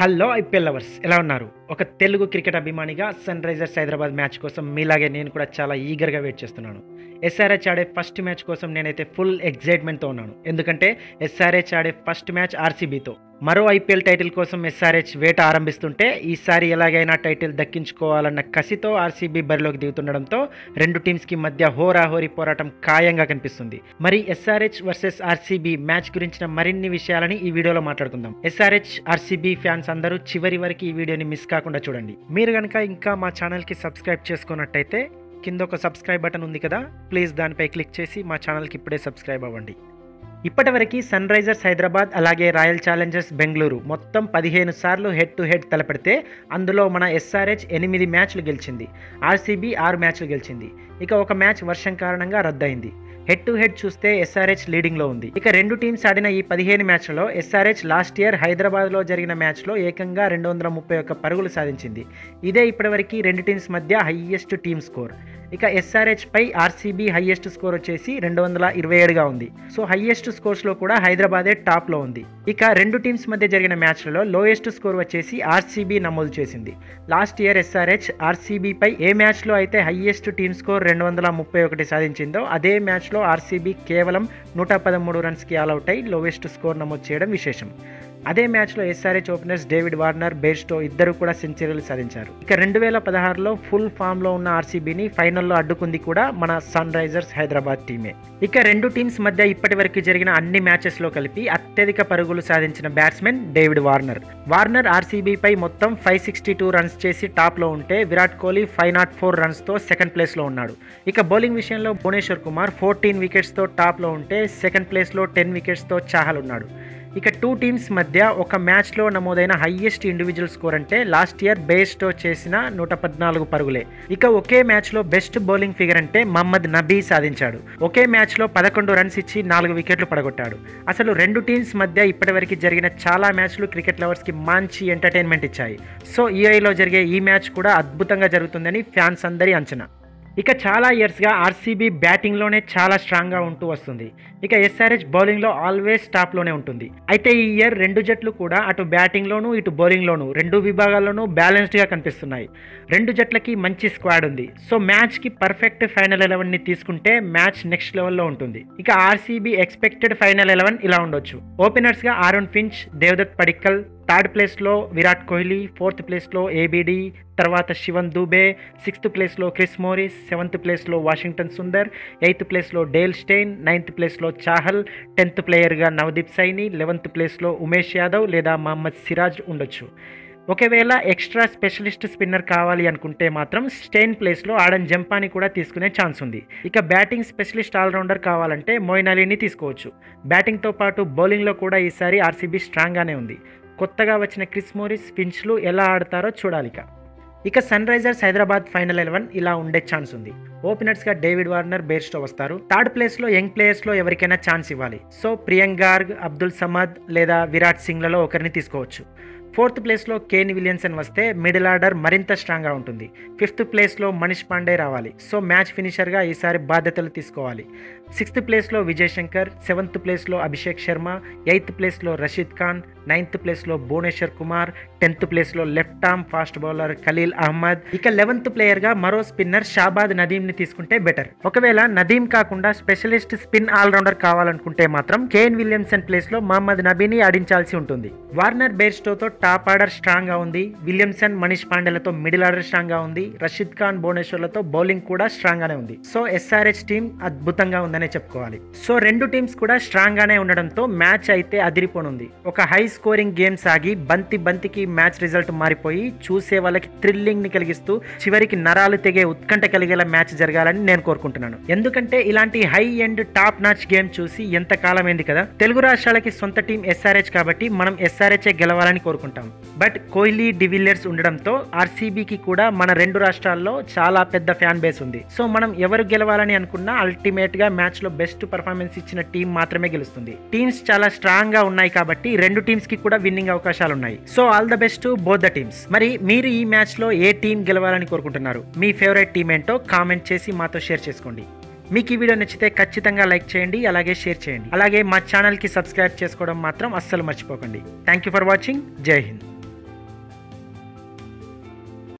Hello IPL lovers ఎలా ఉన్నారు? ఒక తెలుగు క్రికెట్ అభిమానిగా సన్ రైజర్స్ హైదరాబాద్ మ్యాచ్ కోసం మీలాగే నేను కూడా చాలా ఈగర్గా వెయిట్ చేస్తున్నాను. ఎస్ఆర్హెచ్ ఆడే ఫస్ట్ మ్యాచ్ కోసం నేనైతే ఫుల్ ఎగ్జైట్మెంట్తో ఉన్నాను. ఎందుకంటే ఎస్ఆర్హెచ్ ఆడే ఫస్ట్ మ్యాచ్ ఆర్సీబీతో. మరో ఐపీఎల్ టైటిల్ కోసం ఎస్ఆర్హెచ్ వేట ఆరంభిస్తుంటే ఈసారి ఎలాగైనా టైటిల్ దక్కించుకోవాలన్న కసితో ఆర్సీబీ బరిలోకి దిగుతుండడంతో రెండు టీమ్స్కి మధ్య హోరాహోరీ పోరాటం ఖాయంగా కనిపిస్తుంది. మరి ఎస్ఆర్హెచ్ వర్సెస్ ఆర్సీబీ మ్యాచ్ గురించిన మరిన్ని విషయాలని ఈ వీడియోలో మాట్లాడుకుందాం. ఎస్ఆర్హెచ్ ఆర్సీబీ ఫ్యాన్స్ అందరూ చివరి వరకు ఈ వీడియోని మిస్ కాకుండా చూడండి. మీరు కనుక ఇంకా మా ఛానల్కి సబ్స్క్రైబ్ చేసుకున్నట్టయితే కింద ఒక సబ్స్క్రైబ్ బటన్ ఉంది కదా ప్లీజ్ దానిపై క్లిక్ చేసి మా ఛానల్కి ఇప్పుడే సబ్స్క్రైబ్ అవ్వండి. ఇప్పటివరకు సన్ రైజర్స్ హైదరాబాద్ అలాగే రాయల్ ఛాలెంజర్స్ బెంగళూరు మొత్తం పదిహేను సార్లు హెడ్ టు హెడ్ తలపెడితే అందులో మన ఎస్ఆర్హెచ్ ఎనిమిది మ్యాచ్లు గెలిచింది ఆర్సీబీ ఆరు మ్యాచ్లు గెలిచింది. ఇక ఒక మ్యాచ్ వర్షం కారణంగా రద్దయింది. హెడ్ టు హెడ్ చూస్తే ఎస్ఆర్హెచ్ లీడింగ్లో ఉంది. ఇక రెండు టీమ్స్ ఆడిన ఈ పదిహేను మ్యాచ్లలో ఎస్ఆర్హెచ్ లాస్ట్ ఇయర్ హైదరాబాద్లో జరిగిన మ్యాచ్లో ఏకంగా రెండు వందల ముప్పై ఒక్క పరుగులు సాధించింది. ఇదే ఇప్పటివరకు రెండు టీమ్స్ మధ్య హయ్యెస్ట్ టీమ్ స్కోర్. ఇక ఎస్ఆర్హెచ్ పై ఆర్సీబీ హైయెస్ట్ స్కోర్ వచ్చేసి రెండు వందల ఇరవై ఏడుగా ఉంది. సో హైయెస్ట్ స్కోర్స్లో కూడా హైదరాబాదే టాప్లో ఉంది. ఇక రెండు టీమ్స్ మధ్య జరిగిన మ్యాచ్లలో లోయెస్ట్ స్కోర్ వచ్చేసి ఆర్సీబీ నమోదు చేసింది. లాస్ట్ ఇయర్ ఎస్ఆర్హెచ్ ఆర్సీబీపై ఏ మ్యాచ్లో అయితే హైయెస్ట్ టీమ్ స్కోర్ రెండు వందల ముప్పై ఒకటి సాధించిందో అదే మ్యాచ్లో ఆర్సీబీ కేవలం నూట పదమూడు రన్స్కి ఆల్అవుట్ అయి లోయెస్ట్ స్కోర్ నమోదు చేయడం విశేషం. అదే మ్యాచ్లో SRH openers David Warner Bairstow ఇద్దరు కూడా సెంచరీలు సాధించారు. ఇక రెండు వేల పదహారులో ఫుల్ ఫామ్లో ఉన్న ఆర్సీబీని ఫైనల్లో అడ్డుకుంది కూడా మన సన్ రైజర్స్ హైదరాబాద్ టీమే. ఇక రెండు టీమ్స్ మధ్య ఇప్పటి వరకు జరిగిన అన్ని మ్యాచెస్లో కలిపి అత్యధిక పరుగులు సాధించిన బ్యాట్స్మెన్ డేవిడ్ వార్నర్. వార్నర్ ఆర్సీబీపై మొత్తం ఫైవ్ సిక్స్టీ టూ రన్స్ చేసి టాప్లో ఉంటే Virat Kohli five not four రన్స్తో second ప్లేస్లో ఉన్నాడు. ఇక బౌలింగ్ విషయంలో భువనేశ్వర్ కుమార్ ఫోర్టీన్ వికెట్స్తో టాప్లో ఉంటే సెకండ్ ప్లేస్లో టెన్ వికెట్స్తో చాహల్ ఉన్నాడు. ఇక టూ టీమ్స్ మధ్య ఒక మ్యాచ్లో నమోదైన హయ్యెస్ట్ ఇండివిజువల్ స్కోర్ అంటే లాస్ట్ ఇయర్ బేస్టో చేసిన నూట పద్నాలుగు పరుగులే. ఇక ఒకే మ్యాచ్లో బెస్ట్ బౌలింగ్ ఫిగర్ అంటే మహమ్మద్ నబీ సాధించాడు. ఒకే మ్యాచ్లో పదకొండు రన్స్ ఇచ్చి నాలుగు వికెట్లు పడగొట్టాడు. అసలు రెండు టీమ్స్ మధ్య ఇప్పటివరకు జరిగిన చాలా మ్యాచ్లు క్రికెట్ లవర్స్కి మంచి ఎంటర్టైన్మెంట్ ఇచ్చాయి. సో ఈఐలో జరిగే ఈ మ్యాచ్ కూడా అద్భుతంగా జరుగుతుందని ఫ్యాన్స్ అందరి అంచనా. ఇక చాలా ఇయర్స్గా ఆర్సీబీ బ్యాటింగ్లోనే చాలా స్ట్రాంగ్గా ఉంటూ వస్తుంది. ఇక ఎస్ఆర్హెచ్ బౌలింగ్లో ఆల్వేస్ టాప్లోనే ఉంటుంది. అయితే ఈ ఇయర్ రెండు జట్లు కూడా అటు బ్యాటింగ్లోనూ ఇటు బౌలింగ్లోనూ రెండు విభాగాల్లోనూ బ్యాలెన్స్డ్గా కనిపిస్తున్నాయి. రెండు జట్లకి మంచి స్క్వాడ్ ఉంది. సో మ్యాచ్కి పర్ఫెక్ట్ ఫైనల్ ఎలెవెన్ని తీసుకుంటే మ్యాచ్ నెక్స్ట్ లెవెల్లో ఉంటుంది. ఇక ఆర్సీబీ ఎక్స్పెక్టెడ్ ఫైనల్ ఎలెవెన్ ఇలా ఉండొచ్చు. ఓపెనర్స్గా Aaron Finch Devdutt Padikkal third ప్లేస్లో విరాట్ కోహ్లీ ఫోర్త్ ప్లేస్లో ఏబిడి తర్వాత శివన్ దూబే సిక్స్త్ ప్లేస్లో క్రిస్ మోరిస్ సెవెంత్ ప్లేస్లో వాషింగ్టన్ సుందర్ ఎయిత్ ప్లేస్లో డేల్ స్టెయిన్ నైన్త్ ప్లేస్లో చాహల్ టెన్త్ ప్లేయర్గా నవదీప్ సైని లెవెంత్ ప్లేస్లో ఉమేష్ యాదవ్ లేదా మహమ్మద్ సిరాజ్ ఉండొచ్చు. ఒకవేళ ఎక్స్ట్రా స్పెషలిస్ట్ స్పిన్నర్ కావాలి అనుకుంటే మాత్రం స్టెయిన్ ప్లేస్లో ఆడన్ జంపాని కూడా తీసుకునే ఛాన్స్ ఉంది. ఇక బ్యాటింగ్ స్పెషలిస్ట్ ఆల్రౌండర్ కావాలంటే మోయిన్ అలీని తీసుకోవచ్చు. బ్యాటింగ్తో పాటు బౌలింగ్లో కూడా ఈసారి ఆర్సీబీ స్ట్రాంగ్గానే ఉంది. కొత్తగా వచ్చిన క్రిస్ మోరిస్ ఫించ్లు ఎలా ఆడతారో చూడాలిక. ఇక sun Risers Hyderabad final eleven ఇలా ఉండే ఛాన్స్ ఉంది. ఓపెనర్స్గా డేవిడ్ వార్నర్ బేర్స్టో వస్తారు. థర్డ్ ప్లేస్లో యంగ్ ప్లేయర్స్లో ఎవరికైనా ఛాన్స్ ఇవ్వాలి. సో ప్రియాంక్ గార్గ్ అబ్దుల్ సమద్ లేదా విరాట్ సింగ్లలో ఒకరిని తీసుకోవచ్చు. ఫోర్త్ ప్లేస్లో కేన్ విలియన్సన్ వస్తే మిడిల్ ఆర్డర్ మరింత స్ట్రాంగ్గా ఉంటుంది. ఫిఫ్త్ ప్లేస్లో మనీష్ పాండే రావాలి. సో మ్యాచ్ ఫినిషర్గా ఈసారి బాధ్యతలు తీసుకోవాలి. సిక్స్త్ ప్లేస్లో విజయ్ శంకర్ సెవెంత్ ప్లేస్లో అభిషేక్ శర్మ ఎయిత్ ప్లేస్లో రషీద్ ఖాన్ నైన్త్ ప్లేస్లో భువనేశ్వర్ కుమార్ టెన్త్ ప్లేస్లో left arm fast bowler Khaleel Ahmed. ఇక లెవెన్త్ ప్లేయర్గా మరో స్పిన్నర్ షాబాద్ నదీమ్ని తీసుకుంటే బెటర్. ఒకవేళ నదీమ్ కాకుండా స్పెషలిస్ట్ స్పిన్ ఆల్రౌండర్ కావాలనుకుంటే మాత్రం కేన్ విలియమ్సన్ ప్లేస్లో మహమ్మద్ నబీని ఆడించాల్సి ఉంటుంది. వార్నర్ బేర్స్టోతో టాప్ ఆర్డర్ స్ట్రాంగ్గా ఉంది. విలియమ్సన్ మనీష్ పాండేలతో మిడిల్ ఆర్డర్ స్ట్రాంగ్గా ఉంది. రషీద్ ఖాన్ భువనేశ్వర్లతో బౌలింగ్ కూడా స్ట్రాంగ్గానే ఉంది. సో ఎస్ఆర్హెచ్ టీం అద్భుతంగా ఉందనే చెప్పుకోవాలి. సో రెండు టీమ్స్ కూడా స్ట్రాంగ్గానే ఉండడంతో మ్యాచ్ అయితే అదిరిపోనుంది. ఒక హై స్కోరింగ్ గేమ్ సాగి బంతి బంతికి మ్యాచ్ రిజల్ట్ మారిపోయి చూసే వాళ్ళకి థ్రిల్లింగ్ని కలిగిస్తూ చివరికి నరాలు తెగే ఉత్కంఠ కలిగేలా మ్యాచ్ జరగాలని నేను కోరుకుంటున్నాను. ఎందుకంటే ఇలాంటి high and top notch game చూసి ఎంత కాలమైంది కదా? తెలుగు రాష్ట్రాలకి సొంత టీం ఎస్ఆర్హెచ్ కాబట్టి మనం ఎస్ఆర్హెచ్ గెలవాలని కోరుకుంటాం బట్ కోహ్లీ డివిలియర్స్ ఉండడంతో ఆర్సీబీకి కూడా మన రెండు రాష్ట్రాల్లో చాలా పెద్ద ఫ్యాన్ బేస్ ఉంది. సో మనం ఎవరు గెలవాలని అనుకున్నా అల్టిమేట్గా మ్యాచ్లో బెస్ట్ పర్ఫార్మెన్స్ ఇచ్చిన టీం మాత్రమే గెలుస్తుంది. టీమ్స్ చాలా స్ట్రాంగ్గా ఉన్నాయి కాబట్టి రెండు టీమ్స్కి కూడా విన్నింగ్ అవకాశాలు ఉన్నాయి. So all the best both the teams మరి మీరు ఈ మ్యాచ్లో ఏ టీం గెలవాలని కోరుకుంటున్నారు? మీ ఫేవరెట్ టీం ఏంటో కామెంట్ చేసి మాతో షేర్ చేసుకోండి. మీకు ఈ వీడియో నచ్చితే ఖచ్చితంగా లైక్ చేయండి అలాగే షేర్ చేయండి. అలాగే మా ఛానల్కి సబ్స్క్రైబ్ చేసుకోవడం మాత్రం అస్సలు మర్చిపోకండి. థ్యాంక్ యూ ఫర్ వాచింగ్ జై హింద్.